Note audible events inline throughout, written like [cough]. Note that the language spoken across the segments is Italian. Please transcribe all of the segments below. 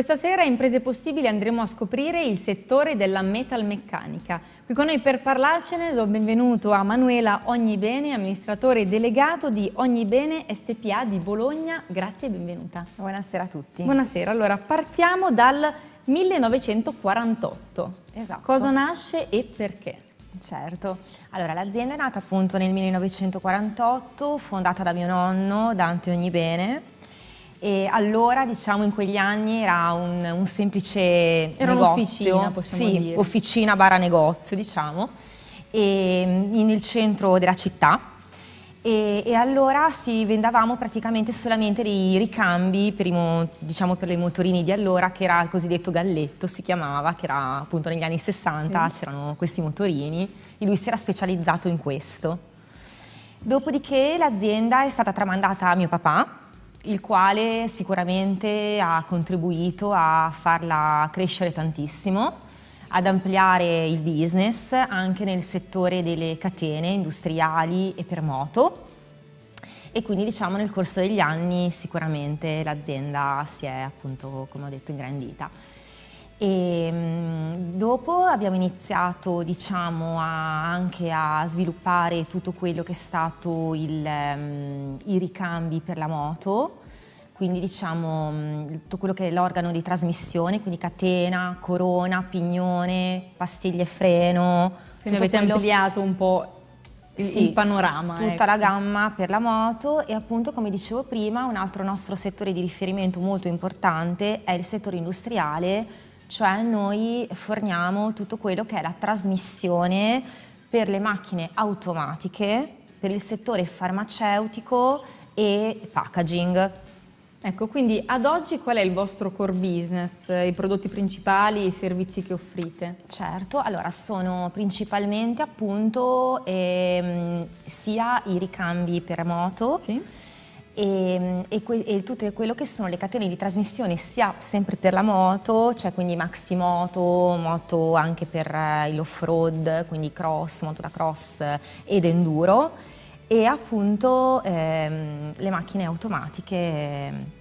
Questa sera in Imprese Possibili andremo a scoprire il settore della metalmeccanica. Qui con noi per parlarcene do benvenuto a Manuela Ognibene, amministratore delegato di Ognibene SPA di Bologna. Grazie e benvenuta. Buonasera a tutti. Buonasera, allora partiamo dal 1948. Esatto. Cosa nasce e perché? Certo, allora l'azienda è nata appunto nel 1948, fondata da mio nonno Dante Ognibene e allora, diciamo, in quegli anni era un, un semplice era negozio. Officina, possiamo sì, dire. officina barra negozio, diciamo, e, nel centro della città. E, e, allora si vendavamo praticamente solamente dei ricambi per, i, diciamo, per le motorini di allora, che era il cosiddetto galletto, si chiamava, che era appunto negli anni 60, sì. c'erano questi motorini, e lui si era specializzato in questo. Dopodiché l'azienda è stata tramandata a mio papà, il quale sicuramente ha contribuito a farla crescere tantissimo, ad ampliare il business anche nel settore delle catene industriali e per moto e quindi diciamo nel corso degli anni sicuramente l'azienda si è appunto come ho detto ingrandita. E dopo abbiamo iniziato diciamo, a, anche a sviluppare tutto quello che è stato il, um, i ricambi per la moto, quindi diciamo tutto quello che è l'organo di trasmissione, quindi catena, corona, pignone, pastiglie freno. Quindi avete quello... ampliato un po' il, sì, il panorama. Tutta ecco. la gamma per la moto e appunto come dicevo prima un altro nostro settore di riferimento molto importante è il settore industriale cioè noi forniamo tutto quello che è la trasmissione per le macchine automatiche, per il settore farmaceutico e packaging. Ecco, quindi ad oggi qual è il vostro core business, i prodotti principali, i servizi che offrite? Certo, allora sono principalmente appunto ehm, sia i ricambi per moto, sì e, e, e, tutto quello che sono le catene di trasmissione sia sempre per la moto, cioè quindi maxi moto, moto anche per eh, l'off-road, quindi cross, moto da cross ed enduro e appunto ehm, le macchine automatiche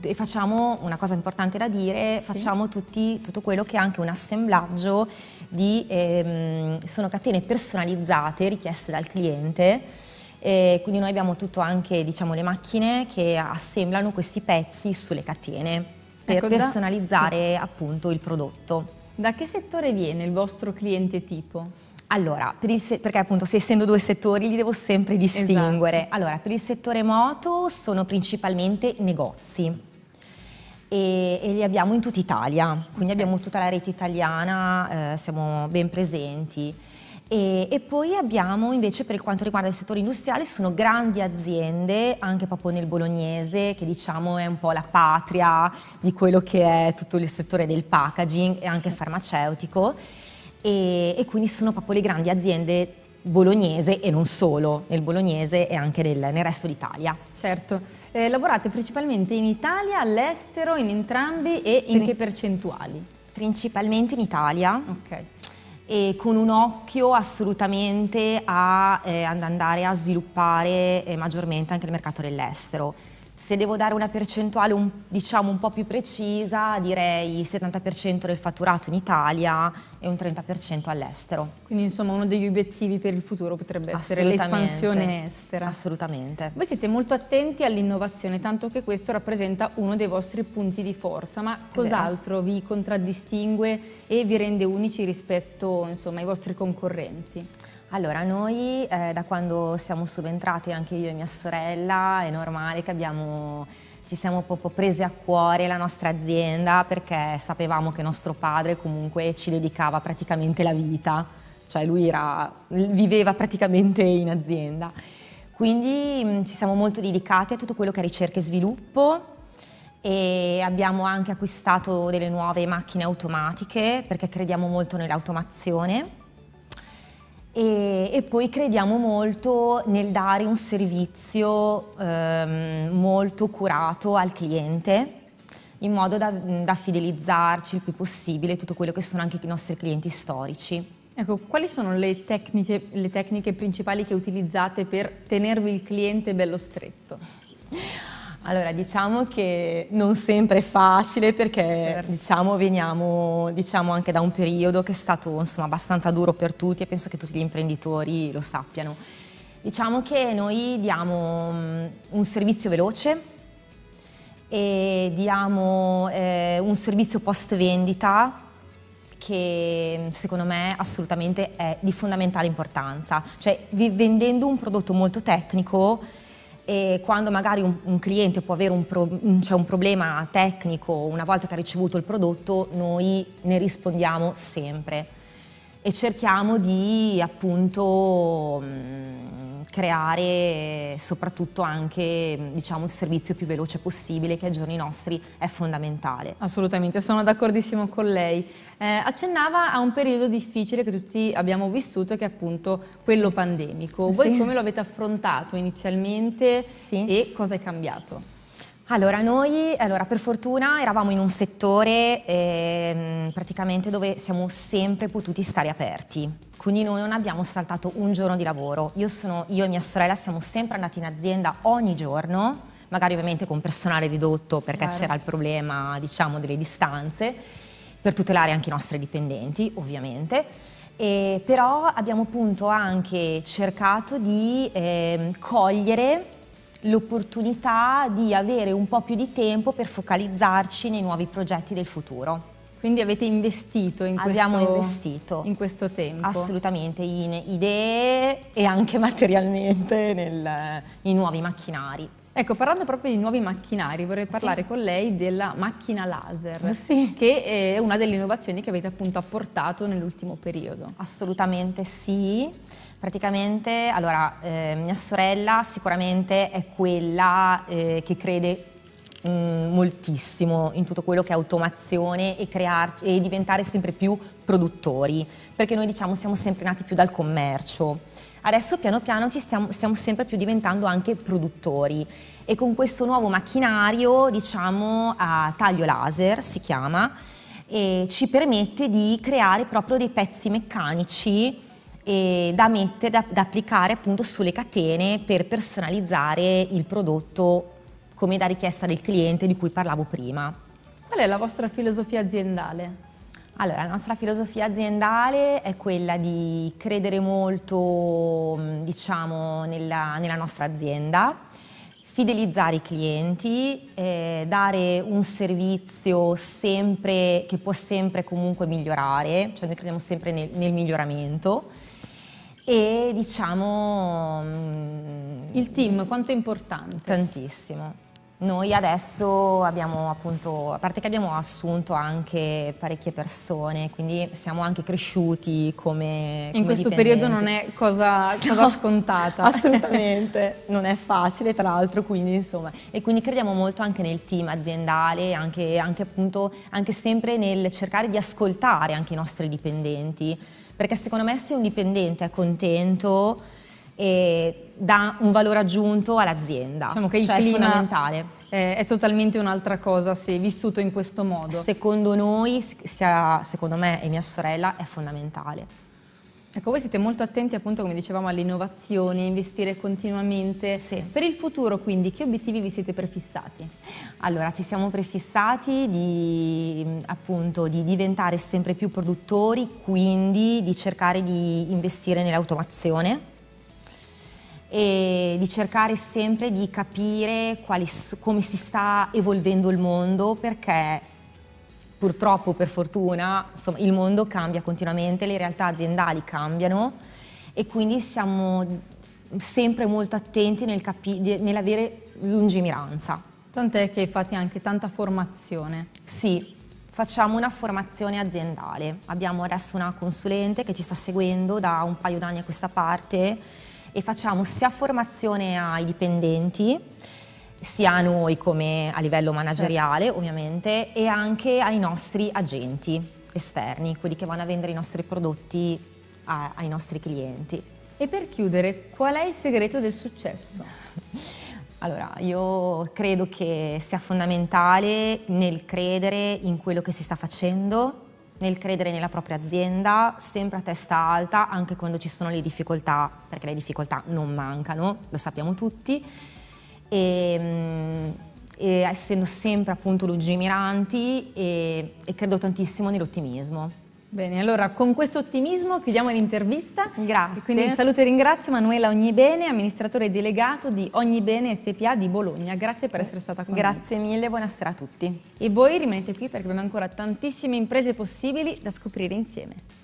e facciamo una cosa importante da dire, facciamo sì. tutti, tutto quello che è anche un assemblaggio di, ehm, sono catene personalizzate richieste dal cliente e quindi noi abbiamo tutto anche diciamo, le macchine che assemblano questi pezzi sulle catene per ecco, personalizzare da, sì. appunto il prodotto. Da che settore viene il vostro cliente tipo? Allora, per perché appunto se essendo due settori li devo sempre distinguere. Esatto. Allora, per il settore moto sono principalmente negozi e, e li abbiamo in tutta Italia, quindi okay. abbiamo tutta la rete italiana, eh, siamo ben presenti. E, e, poi abbiamo invece per quanto riguarda il settore industriale sono grandi aziende anche proprio nel bolognese che diciamo è un po' la patria di quello che è tutto il settore del packaging e anche farmaceutico e, e quindi sono proprio le grandi aziende bolognese e non solo, nel bolognese e anche nel, nel resto d'Italia. Certo, eh, lavorate principalmente in Italia, all'estero, in entrambi e in Pri che percentuali? Principalmente in Italia. Ok e con un occhio assolutamente a, eh, ad andare a sviluppare eh, maggiormente anche il mercato dell'estero. Se devo dare una percentuale un, diciamo un po' più precisa, direi il 70% del fatturato in Italia e un 30% all'estero. Quindi insomma uno degli obiettivi per il futuro potrebbe essere l'espansione estera. Assolutamente. Voi siete molto attenti all'innovazione, tanto che questo rappresenta uno dei vostri punti di forza, ma cos'altro vi contraddistingue e vi rende unici rispetto insomma, ai vostri concorrenti? Allora, noi eh, da quando siamo subentrati, anche io e mia sorella, è normale che abbiamo, ci siamo proprio presi a cuore la nostra azienda perché sapevamo che nostro padre comunque ci dedicava praticamente la vita, cioè lui era, viveva praticamente in azienda. Quindi mh, mm, ci siamo molto dedicati a tutto quello che è ricerca e sviluppo e abbiamo anche acquistato delle nuove macchine automatiche perché crediamo molto nell'automazione e, e, poi crediamo molto nel dare un servizio ehm, molto curato al cliente in modo da, da, fidelizzarci il più possibile tutto quello che sono anche i nostri clienti storici. Ecco, quali sono le tecniche, le tecniche principali che utilizzate per tenervi il cliente bello stretto? Allora, diciamo che non sempre è facile perché certo. diciamo, veniamo diciamo, anche da un periodo che è stato insomma, abbastanza duro per tutti e penso che tutti gli imprenditori lo sappiano. Diciamo che noi diamo um, un servizio veloce e diamo eh, un servizio post vendita che secondo me assolutamente è di fondamentale importanza. Cioè vendendo un prodotto molto tecnico e quando magari un, un cliente può avere un, pro, cioè un, problema tecnico una volta che ha ricevuto il prodotto, noi ne rispondiamo sempre e cerchiamo di appunto mh, creare soprattutto anche diciamo, il servizio più veloce possibile che ai giorni nostri è fondamentale. Assolutamente, sono d'accordissimo con lei. Eh, accennava a un periodo difficile che tutti abbiamo vissuto che è appunto quello sì. pandemico. Voi sì. come lo avete affrontato inizialmente sì. e cosa è cambiato? Allora, noi allora, per fortuna eravamo in un settore eh, praticamente dove siamo sempre potuti stare aperti, quindi noi non abbiamo saltato un giorno di lavoro. Io, sono, io e mia sorella siamo sempre andati in azienda ogni giorno, magari ovviamente con personale ridotto perché c'era il problema diciamo, delle distanze, per tutelare anche i nostri dipendenti ovviamente. E però abbiamo appunto anche cercato di eh, cogliere l'opportunità di avere un po' più di tempo per focalizzarci nei nuovi progetti del futuro. Quindi avete investito in, Abbiamo questo, investito, in questo tempo? Assolutamente, in idee e anche [laughs] materialmente nel, in nuovi macchinari. Ecco, parlando proprio di nuovi macchinari, vorrei parlare sì. con lei della macchina laser, sì. che è una delle innovazioni che avete appunto apportato nell'ultimo periodo. Assolutamente sì. Praticamente, allora, eh, mia sorella sicuramente è quella eh, che crede mh, mm, moltissimo in tutto quello che è automazione e, crearci, e diventare sempre più produttori, perché noi diciamo siamo sempre nati più dal commercio. Adesso piano piano ci stiamo, stiamo sempre più diventando anche produttori e con questo nuovo macchinario, diciamo a taglio laser si chiama, ci permette di creare proprio dei pezzi meccanici da mettere, da, da applicare appunto sulle catene per personalizzare il prodotto come da richiesta del cliente di cui parlavo prima. Qual è la vostra filosofia aziendale? Allora, la nostra filosofia aziendale è quella di credere molto, diciamo, nella, nella nostra azienda, fidelizzare i clienti, eh, dare un servizio sempre, che può sempre comunque migliorare, cioè noi crediamo sempre nel, nel miglioramento e diciamo... Mm, Il team quanto è importante? Tantissimo. Noi adesso abbiamo appunto, a parte che abbiamo assunto anche parecchie persone, quindi siamo anche cresciuti come In questo periodo non è cosa, cosa no, scontata. [laughs] Assolutamente, non è facile tra l'altro, quindi insomma, e quindi crediamo molto anche nel team aziendale, anche, anche appunto, anche sempre nel cercare di ascoltare anche i nostri dipendenti perché secondo me se un dipendente è contento dà un valore aggiunto all'azienda, diciamo che cioè il clima è fondamentale. È, è totalmente un'altra cosa se vissuto in questo modo. Secondo noi, sia, secondo me e mia sorella, è fondamentale. Ecco, voi siete molto attenti appunto, come dicevamo, all'innovazione, investire continuamente. Sì. Per il futuro quindi che obiettivi vi siete prefissati? Allora, ci siamo prefissati di, appunto, di diventare sempre più produttori, quindi di cercare di investire nell'automazione e di cercare sempre di capire quali, come si sta evolvendo il mondo perché purtroppo per fortuna insomma, il mondo cambia continuamente, le realtà aziendali cambiano e quindi siamo sempre molto attenti nel nell'avere lungimiranza. Tant'è che fate anche tanta formazione. Sì, facciamo una formazione aziendale. Abbiamo adesso una consulente che ci sta seguendo da un paio d'anni a questa parte e facciamo sia formazione ai dipendenti sia a noi come a livello manageriale certo. ovviamente e anche ai nostri agenti esterni, quelli che vanno a vendere i nostri prodotti a, ai nostri clienti. E per chiudere, qual è il segreto del successo? Allora, io credo che sia fondamentale nel credere in quello che si sta facendo, nel credere nella propria azienda, sempre a testa alta, anche quando ci sono le difficoltà, perché le difficoltà non mancano, lo sappiamo tutti, e, ehm, essendo sempre appunto lungimiranti e, e credo tantissimo nell'ottimismo. Bene, allora con questo ottimismo chiudiamo l'intervista. Grazie. E quindi saluto e ringrazio Manuela Ognibene, amministratore delegato di Ognibene SPA di Bologna. Grazie per essere stata con Grazie noi. Grazie mille, buonasera a tutti. E voi rimanete qui perché abbiamo ancora tantissime imprese possibili da scoprire insieme.